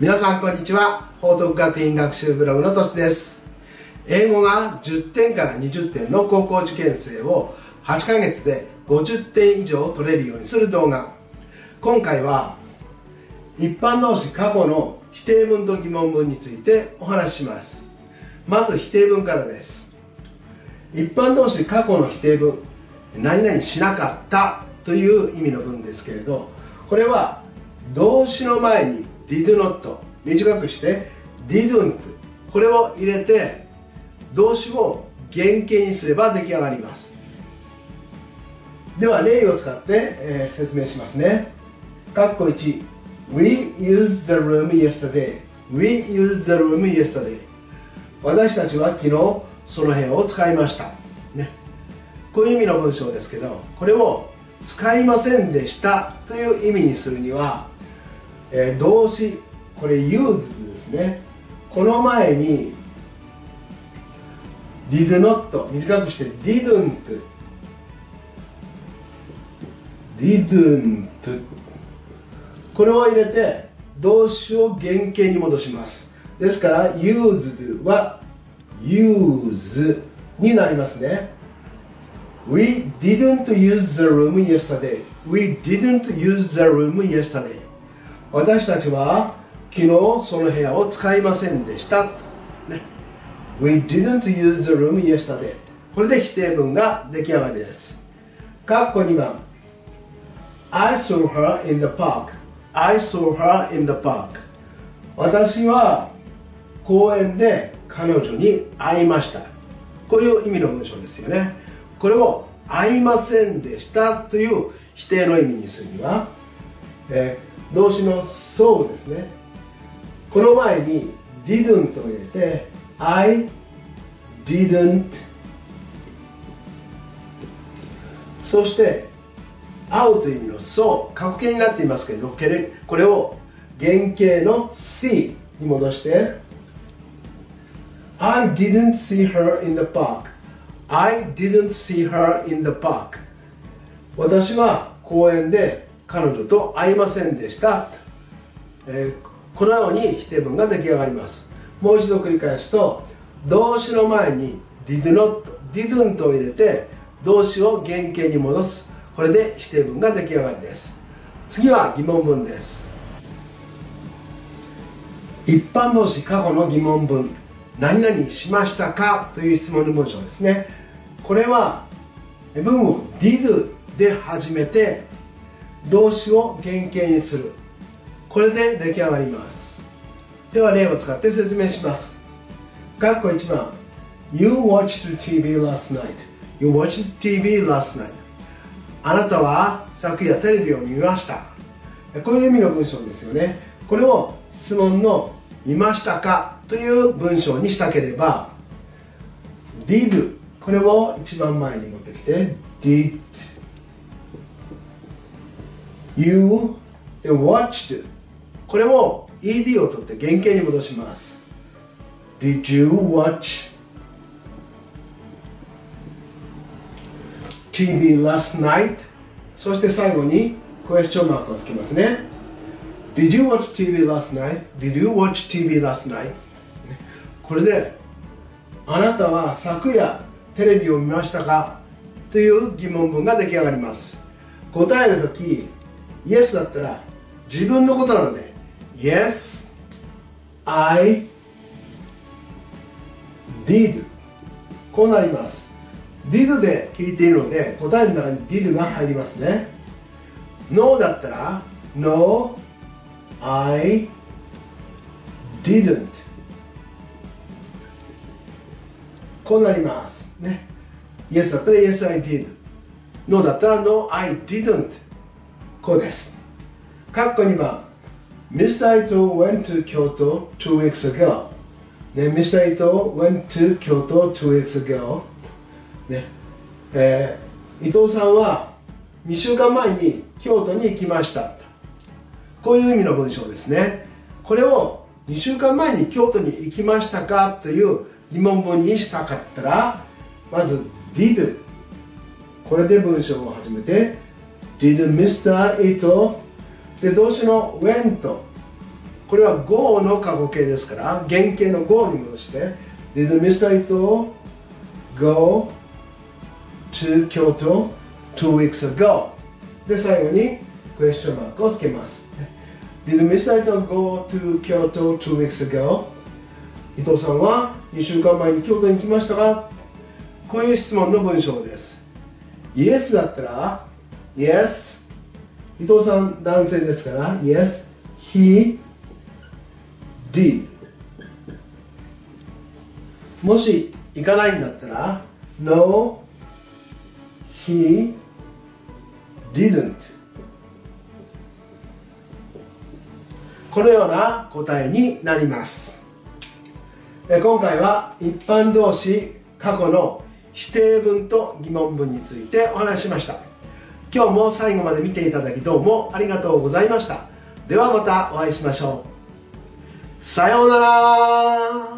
皆さんこんにちは。報徳学院学習ブログのとちです。英語が10点から20点の高校受験生を8ヶ月で50点以上取れるようにする動画。今回は一般動詞過去の否定文と疑問文についてお話しします。まず否定文からです。一般動詞過去の否定文何々しなかったという意味の文ですけれどこれは動詞の前に did not 短くして didn't これを入れて動詞を原型にすれば出来上がります。では例を使って、えー、説明しますね。括弧1 We used the room yesterday. We used the room yesterday. 私たちは昨日その部屋を使いました。ね。こういう意味の文章ですけどこれを使いませんでしたという意味にするにはえー、動詞これ used ですねこの前に did not 短くして didn't didn't これを入れて動詞を原型に戻しますですから used は use になりますね We didn't use the room yesterday We didn't use the room yesterday 私たちは昨日その部屋を使いませんでした。ね、We didn't use the room yesterday. これで否定文が出来上がりです。括弧2番 I saw her in the park. I saw her in the park. 私は公園で彼女に会いました。こういう意味の文章ですよね。これを会いませんでしたという否定の意味にするには、えー動詞の so ですねこの前に didn't を入れて I didn't そして会うという意味の so 過去形になっていますけどこれを原型の see に戻して I didn't see her in the park I didn't see her in the park 私は公園で彼女と会いませんでした、えー、このように否定文が出来上がります。もう一度繰り返すと動詞の前に did not didn't を入れて動詞を原型に戻す。これで否定文が出来上がりです。次は疑問文です。一般動詞過去の疑問文何々しましたか？という質問の文章ですね。これは文を did で始めて動詞を原型にする。これで出来上がります。では例を使って説明します。括弧1番。You watched TV last night. You watched TV last night. あなたは昨夜テレビを見ました。こういう意味の文章ですよね。これを質問の見ましたか？という文章にしたければ。Did これを一番前に持ってきて。Did You watched これを ED を取って原型に戻します Did you watch TV last night? そして最後にクエスチョンマークをつけますね Did you watch TV last night? Did you watch TV last night? これであなたは昨夜テレビを見ましたかという疑問文が出来上がります答えるとき Yes だったら自分のことなので Yes I did. こうなります。did で聞いているので答えの中に did が入りますね。No だったら No I didn't. こうなりますね。Yes だったら Yes I did. No だったら No I didn't. こうです。括弧2番 Mr. Ito went to Kyoto two weeks ago ね、Mr. Ito went to Kyoto two weeks ago ね、えー、伊藤さんは2週間前に京都に行きましたこういう意味の文章ですねこれを2週間前に京都に行きましたか？という疑問文にしたかったらまず did これで文章を始めて Did Mr. Ito で動詞の went これは Go の過去形ですから原型の Go に戻して Did Mr. Ito go to Kyoto two weeks ago? で最後にクエスチョンマークをつけます Did Mr. Ito go to Kyoto two weeks ago? 伊藤さんは2週間前に京都に来ましたかこういう質問の文章です Yes だったら Yes. 伊藤さん男性ですから。Yes. He did. もし行かないんだったら No. He didn't. このような答えになります。今回は一般動詞過去の否定文と疑問文についてお話ししました。今日も最後まで見ていただきどうもありがとうございました。ではまたお会いしましょう。さようなら。